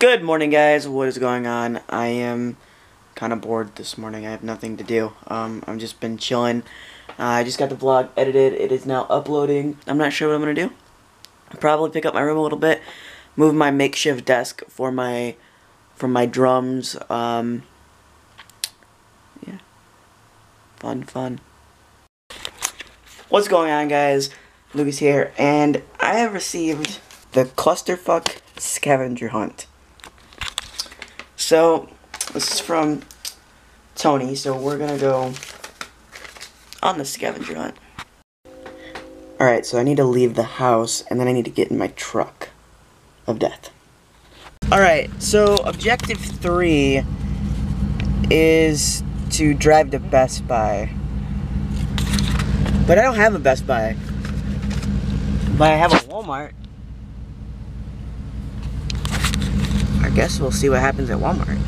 Good morning, guys. What is going on? I am kind of bored this morning. I have nothing to do. Um, I've just been chilling. Uh, I just got the vlog edited. It is now uploading. I'm not sure what I'm going to do. Probably pick up my room a little bit. Move my makeshift desk for my for my drums. Um, yeah. Fun, fun. What's going on, guys? Lucas here, and I have received the Clusterfuck Scavenger Hunt. So, this is from Tony, so we're gonna go on the scavenger hunt. Alright, so I need to leave the house, and then I need to get in my truck of death. Alright, so objective three is to drive to Best Buy. But I don't have a Best Buy. But I have a Walmart. I guess we'll see what happens at Walmart.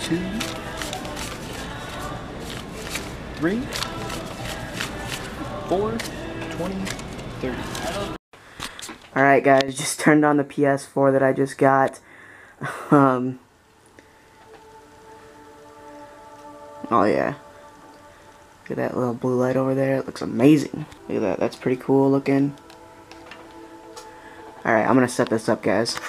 Two, three, four, twenty, thirty. Alright guys, just turned on the PS4 that I just got. Um, oh yeah. Look at that little blue light over there. It looks amazing. Look at that. That's pretty cool looking. Alright, I'm going to set this up, guys.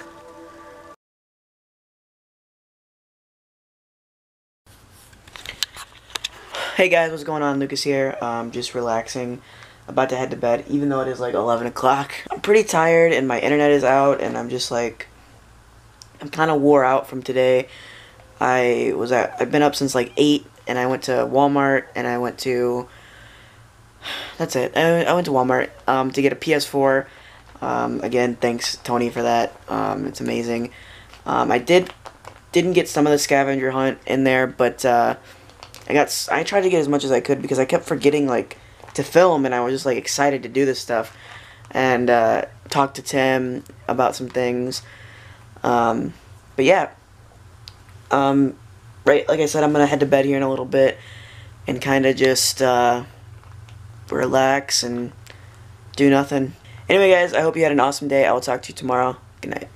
Hey guys, what's going on? Lucas here. Um, just relaxing. About to head to bed, even though it is like 11 o'clock. I'm pretty tired and my internet is out and I'm just like... I'm kind of wore out from today. I was at... I've been up since like 8 and I went to Walmart and I went to that's it. I, I went to Walmart um, to get a PS4. Um, again, thanks Tony for that. Um, it's amazing. Um, I did didn't get some of the scavenger hunt in there, but uh, I got I tried to get as much as I could because I kept forgetting like to film, and I was just like excited to do this stuff and uh, talk to Tim about some things. Um, but yeah, um, right, like I said, I'm going to head to bed here in a little bit and kind of just uh, relax and do nothing. Anyway, guys, I hope you had an awesome day. I will talk to you tomorrow. Good night.